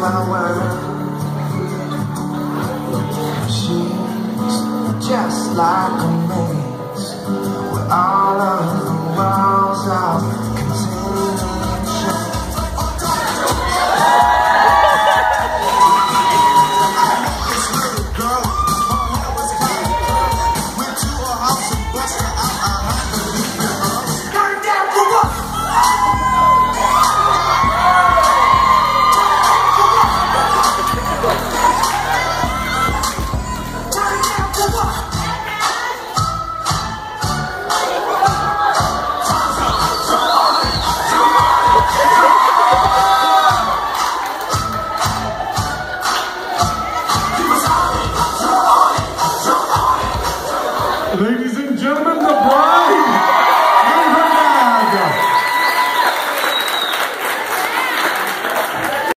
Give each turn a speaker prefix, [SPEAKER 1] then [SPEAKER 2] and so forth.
[SPEAKER 1] world. She's just like a maze where all of the walls are
[SPEAKER 2] Ladies and gentlemen, the bride.